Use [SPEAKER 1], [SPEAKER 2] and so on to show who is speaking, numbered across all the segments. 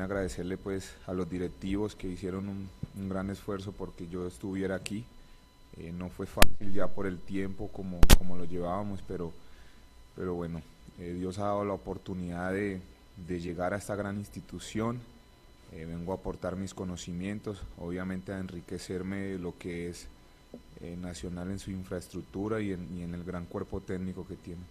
[SPEAKER 1] agradecerle pues a los directivos que hicieron un, gran esfuerzo porque yo estuviera aquí. Eh, no fue fácil ya por el tiempo como, como lo llevábamos, pero, pero bueno, eh, Dios ha dado la oportunidad de, de llegar a esta gran institución. Eh, vengo a aportar mis conocimientos, obviamente a enriquecerme lo que es Nacional en su infraestructura y en, y en el gran cuerpo técnico que tiene.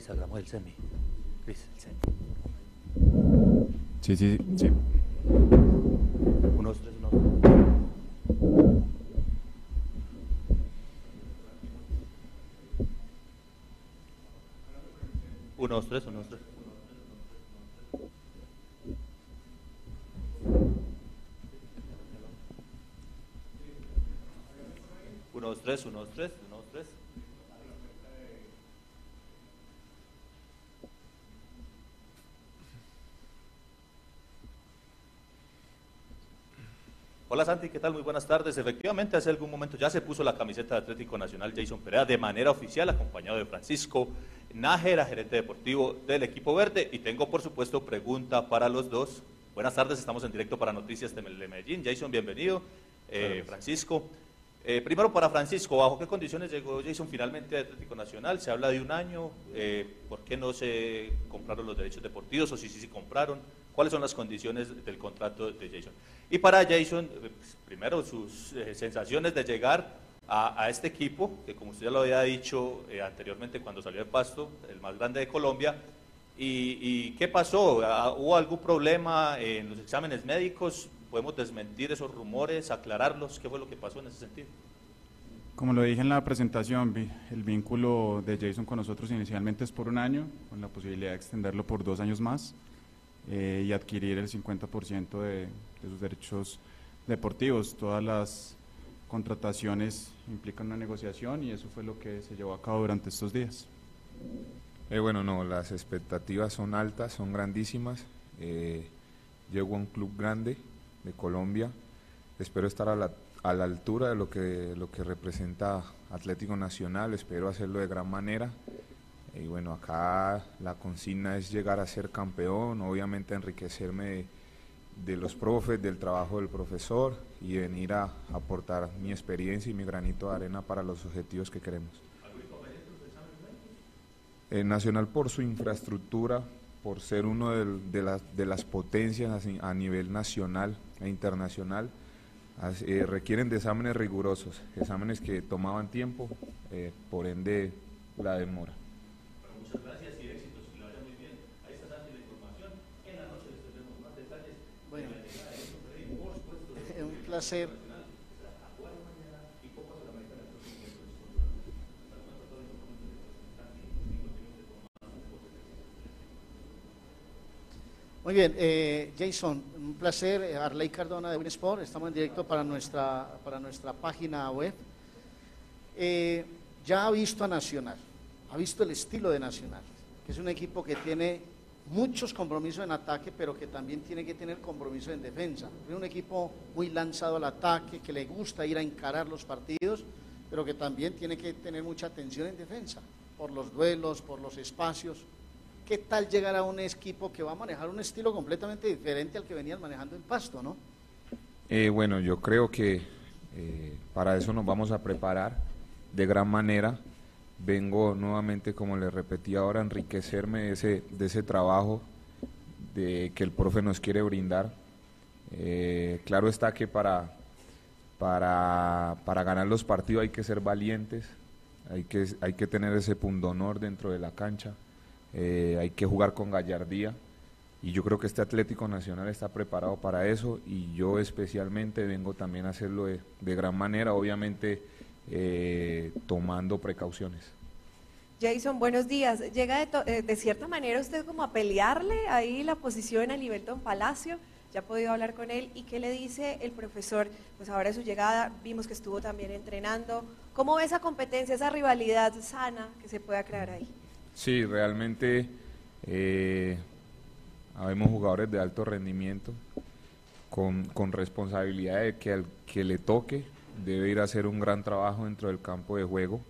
[SPEAKER 2] Cris, hagamos el semi. El semi.
[SPEAKER 3] Sí, sí, sí.
[SPEAKER 2] Unos tres, uno. Unos tres, unos tres. Unos tres, unos tres, unos tres. Hola Santi, ¿qué tal? Muy buenas tardes. Efectivamente, hace algún momento ya se puso la camiseta de Atlético Nacional Jason Perea de manera oficial, acompañado de Francisco Nájera, gerente deportivo del equipo verde. Y tengo, por supuesto, pregunta para los dos. Buenas tardes, estamos en directo para Noticias de Medellín. Jason, bienvenido. Eh, Francisco. Eh, primero para Francisco, ¿bajo qué condiciones llegó Jason finalmente a Atlético Nacional? Se habla de un año, eh, ¿por qué no se compraron los derechos deportivos o si sí se compraron? ¿Cuáles son las condiciones del contrato de Jason? Y para Jason, pues, primero sus eh, sensaciones de llegar a, este equipo, que como usted ya lo había dicho eh, anteriormente cuando salió el Pasto, el más grande de Colombia, ¿Y, qué pasó? Ah, ¿Hubo algún problema en los exámenes médicos? ¿Podemos desmentir esos rumores, aclararlos? ¿Qué fue lo que pasó en ese sentido?
[SPEAKER 3] Como lo dije en la presentación, el vínculo de Jason con nosotros inicialmente es por un año, con la posibilidad de extenderlo por dos años más. Eh, y adquirir el 50% de, de sus derechos deportivos. Todas las contrataciones implican una negociación y eso fue lo que se llevó a cabo durante estos días.
[SPEAKER 1] Eh, bueno, no, las expectativas son altas, son grandísimas. Eh, llego a un club grande de Colombia. Espero estar a la, a la altura de lo que, lo que representa Atlético Nacional. Espero hacerlo de gran manera. Y bueno, acá la consigna es llegar a ser campeón, obviamente enriquecerme de, los profes, del trabajo del profesor y venir a aportar mi experiencia y mi granito de arena para los objetivos que queremos. Eh, Nacional por su infraestructura, por ser uno de, de las potencias a nivel nacional e internacional, eh, requieren de exámenes rigurosos, exámenes que tomaban tiempo, eh, por ende la demora.
[SPEAKER 2] Muchas gracias y éxitos, que lo vaya muy bien. Ahí está Santi la información. En la noche les tendremos más detalles.
[SPEAKER 4] Bueno, es un placer. Muy bien, eh, Jason, un placer. Eh, Arley Cardona de Winsport, estamos en directo para nuestra, para nuestra página web. Eh, ya ha visto a Nacional ha visto el estilo de Nacional, que es un equipo que tiene muchos compromisos en ataque, pero que también tiene que tener compromiso en defensa. Un equipo muy lanzado al ataque, que le gusta ir a encarar los partidos, pero que también tiene que tener mucha atención en defensa. por los duelos, por los espacios. ¿Qué tal llegar a un equipo que va a manejar un estilo completamente diferente al que venían manejando en Pasto, no?
[SPEAKER 1] Eh, bueno, yo creo que eh, para eso nos vamos a preparar de gran manera. Vengo nuevamente, como le repetí ahora, a enriquecerme de ese, de ese trabajo de que el profe nos quiere brindar. Eh, claro está que para, para, para ganar los partidos hay que ser valientes, hay que, hay que tener ese pundonor dentro de la cancha, eh, hay que jugar con gallardía y yo creo que este Atlético Nacional está preparado para eso y yo especialmente vengo también a hacerlo de, gran manera, obviamente eh, tomando precauciones.
[SPEAKER 5] Jason, buenos días. Llega de, eh, de, cierta manera usted como a pelearle ahí la posición a Libertón Palacio. Ya ha podido hablar con él. ¿Y qué le dice el profesor? Pues ahora de su llegada vimos que estuvo también entrenando. ¿Cómo ve esa competencia, esa rivalidad sana que se pueda crear ahí?
[SPEAKER 1] Sí, realmente eh, habemos jugadores de alto rendimiento con, con responsabilidad de que al que le toque debe ir a hacer un gran trabajo dentro del campo de juego.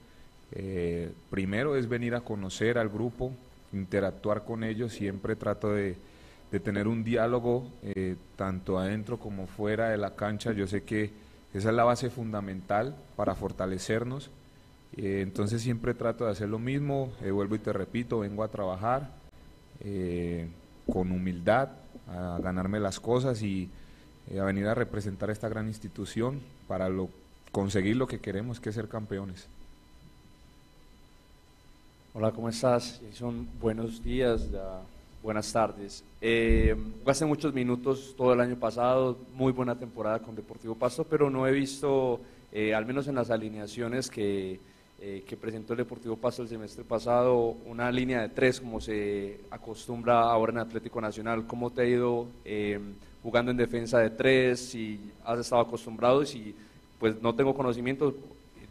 [SPEAKER 1] Eh, primero es venir a conocer al grupo, interactuar con ellos, siempre trato de, tener un diálogo eh, tanto adentro como fuera de la cancha. Yo sé que esa es la base fundamental para fortalecernos. Eh, entonces siempre trato de hacer lo mismo, vuelvo y te repito, vengo a trabajar con humildad, a ganarme las cosas y a venir a representar esta gran institución para lo, conseguir lo que queremos, que es ser campeones.
[SPEAKER 6] Hola, ¿cómo estás? Son buenos días. Buenas tardes. Eh, hace muchos minutos todo el año pasado, muy buena temporada con Deportivo Pasto, pero no he visto, eh, al menos en las alineaciones que, eh, que, presentó el Deportivo Pasto el semestre pasado, una línea de tres como se acostumbra ahora en Atlético Nacional. ¿Cómo te ha ido eh, jugando en defensa de tres? Si has estado acostumbrado y si pues no tengo conocimiento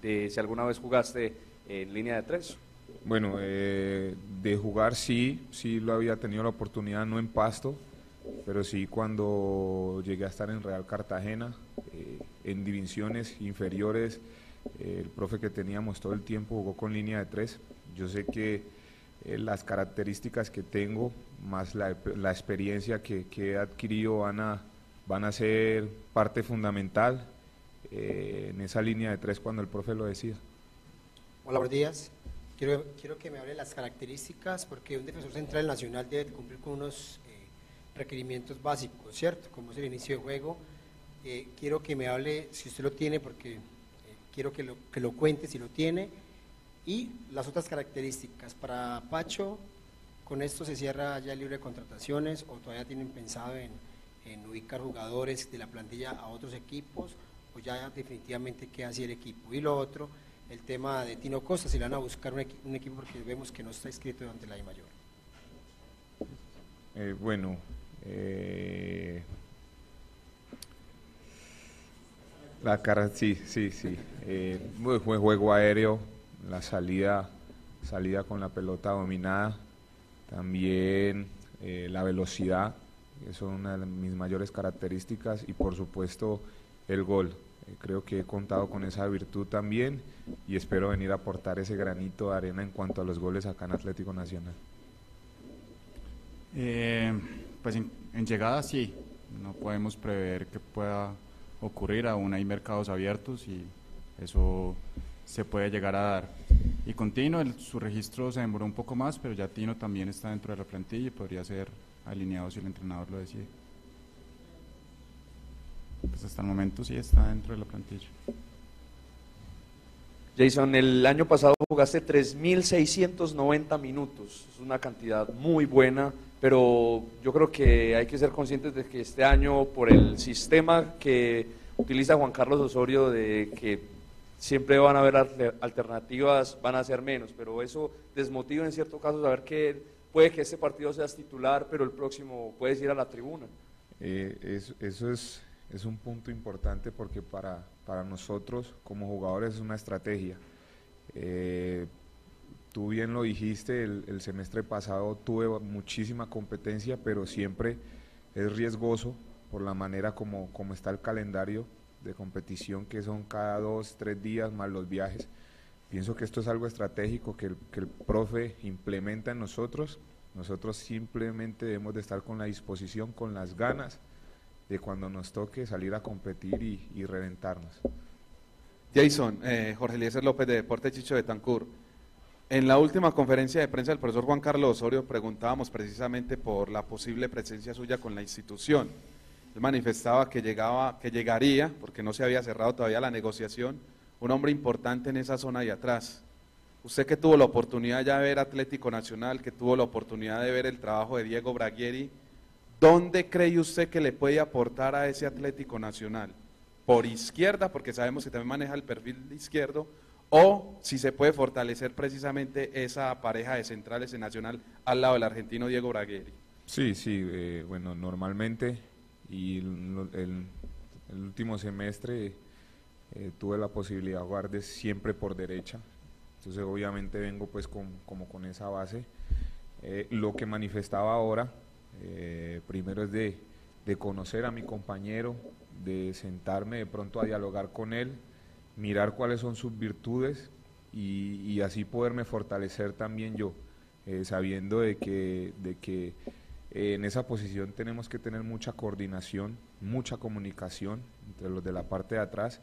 [SPEAKER 6] de si alguna vez jugaste en línea de tres.
[SPEAKER 1] Bueno, eh, de jugar sí, sí lo había tenido la oportunidad, no en Pasto, pero sí cuando llegué a estar en Real Cartagena, eh, en divisiones inferiores, el profe que teníamos todo el tiempo jugó con línea de tres. Yo sé que las características que tengo, más la, experiencia que, que, he adquirido, van a, van a ser parte fundamental en esa línea de tres cuando el profe lo decida.
[SPEAKER 7] Hola, buenos días. Quiero, quiero que me hable las características, porque un defensor central nacional debe cumplir con unos eh, requerimientos básicos, ¿cierto? Como es el inicio de juego. Eh, quiero que me hable, si usted lo tiene, porque eh, quiero que lo, que lo cuente si lo tiene. Y las otras características. Para Pacho, ¿con esto se cierra ya el libre de contrataciones o todavía tienen pensado en, en ubicar jugadores de la plantilla a otros equipos o ya definitivamente queda así el equipo? Y lo otro el tema de Tino Costa, si le van a buscar un, equipo porque vemos que no está inscrito ante la I mayor.
[SPEAKER 1] Eh, bueno, eh, la cara, sí, sí, sí. Eh, juego aéreo, la salida, salida con la pelota dominada, también eh, la velocidad, eso es una de mis mayores características y por supuesto el gol. Eh, creo que he contado con esa virtud también y espero venir a aportar ese granito de arena en cuanto a los goles acá en Atlético Nacional.
[SPEAKER 3] Eh, pues en, llegada sí, no podemos prever que pueda ocurrir, aún hay mercados abiertos y eso se puede llegar a dar. Y con Tino, su registro se demoró un poco más, pero ya Tino también está dentro de la plantilla y podría ser alineado si el entrenador lo decide pues hasta el momento sí está dentro de la plantilla.
[SPEAKER 6] Jason, el año pasado jugaste 3.690 minutos, es una cantidad muy buena, pero yo creo que hay que ser conscientes de que este año, por el sistema que utiliza Juan Carlos Osorio, de que siempre van a haber alternativas, van a ser menos, pero eso desmotiva en cierto caso saber que puede que este partido seas titular, pero el próximo puedes ir a la tribuna.
[SPEAKER 1] Eh, eso es es un punto importante porque para, para nosotros como jugadores es una estrategia. Eh, tú bien lo dijiste, el, semestre pasado tuve muchísima competencia, pero siempre es riesgoso por la manera como, está el calendario de competición, que son cada dos, tres días más los viajes. pienso que esto es algo estratégico que el, que el profe implementa en nosotros. Nosotros simplemente debemos de estar con la disposición, con las ganas de cuando nos toque salir a competir y, y reventarnos.
[SPEAKER 8] Jason, eh, Jorge Eliezer López de Deporte Chicho de Tancur. En la última conferencia de prensa del profesor Juan Carlos Osorio preguntábamos precisamente por la posible presencia suya con la institución. Él manifestaba que llegaba, que llegaría, porque no se había cerrado todavía la negociación, un hombre importante en esa zona de atrás. Usted que tuvo la oportunidad ya de ver Atlético Nacional, que tuvo la oportunidad de ver el trabajo de Diego Braguieri, ¿dónde cree usted que le puede aportar a ese Atlético Nacional? ¿Por izquierda, porque sabemos que también maneja el perfil izquierdo, o si se puede fortalecer precisamente esa pareja de centrales en Nacional al lado del argentino Diego Bragueri?
[SPEAKER 1] Sí, sí, eh, bueno, normalmente y el, último semestre eh, tuve la posibilidad de jugar de siempre por derecha, entonces obviamente vengo pues con, como con esa base. Eh, lo que manifestaba ahora, primero es de, de conocer a mi compañero, de sentarme de pronto a dialogar con él, mirar cuáles son sus virtudes y, así poderme fortalecer también yo, eh, sabiendo de que, de que eh, en esa posición tenemos que tener mucha coordinación, mucha comunicación entre los de la parte de atrás.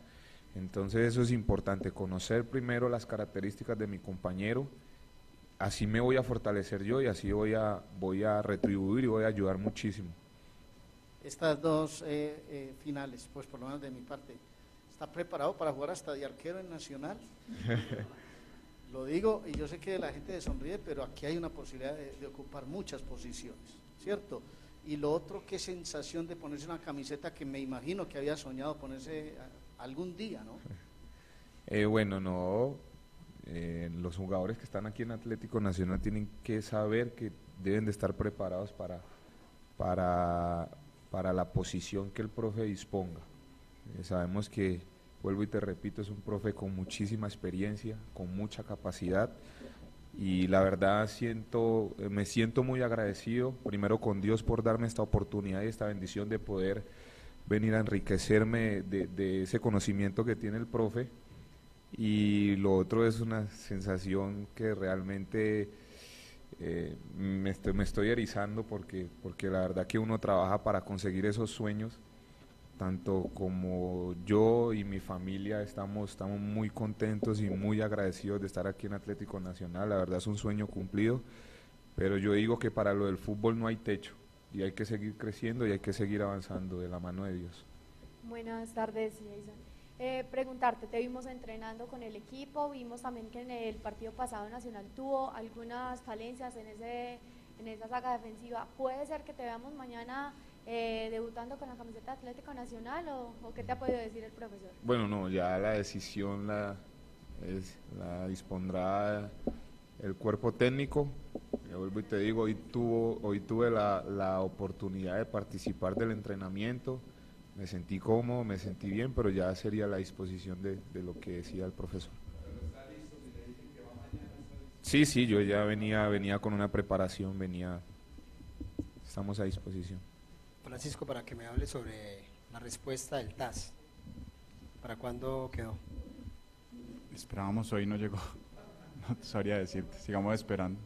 [SPEAKER 1] Entonces eso es importante, conocer primero las características de mi compañero, así me voy a fortalecer yo y así voy a, voy a retribuir y voy a ayudar muchísimo.
[SPEAKER 4] Estas dos eh, finales, pues por lo menos de mi parte, ¿está preparado para jugar hasta de arquero en Nacional? Lo digo y yo sé que la gente se sonríe, pero aquí hay una posibilidad de, de ocupar muchas posiciones, ¿cierto? Y lo otro, qué sensación de ponerse una camiseta que me imagino que había soñado ponerse algún día, ¿no?
[SPEAKER 1] Eh, bueno, no, eh, los jugadores que están aquí en Atlético Nacional tienen que saber que deben de estar preparados para, para, para la posición que el profe disponga. Eh, sabemos que, vuelvo y te repito, es un profe con muchísima experiencia, con mucha capacidad y la verdad siento, eh, me siento muy agradecido, primero con Dios por darme esta oportunidad y esta bendición de poder venir a enriquecerme de, ese conocimiento que tiene el profe y lo otro es una sensación que realmente eh, me, estoy, me estoy erizando porque, porque la verdad que uno trabaja para conseguir esos sueños, tanto como yo y mi familia estamos, estamos muy contentos y muy agradecidos de estar aquí en Atlético Nacional, la verdad es un sueño cumplido, pero yo digo que para lo del fútbol no hay techo y hay que seguir creciendo y hay que seguir avanzando de la mano de Dios.
[SPEAKER 9] Buenas tardes, Jason. Eh, preguntarte, te vimos entrenando con el equipo, vimos también que en el partido pasado Nacional tuvo algunas falencias en, ese, en esa saga defensiva. ¿Puede ser que te veamos mañana eh, debutando con la camiseta Atlético Nacional o, o qué te ha podido decir el profesor?
[SPEAKER 1] Bueno, no, ya la decisión la, es- la dispondrá el cuerpo técnico. Yo vuelvo y te digo, hoy, tuvo, hoy tuve la, la oportunidad de participar del entrenamiento, me sentí cómodo, me sentí bien, pero ya sería la disposición de, de lo que decía el profesor. Sí, sí, yo ya venía, venía con una preparación, venía, estamos a disposición.
[SPEAKER 7] Francisco, para que me hable sobre la respuesta del TAS. ¿Para cuándo quedó?
[SPEAKER 3] Esperábamos hoy, no llegó. No sabría decirte, sigamos esperando.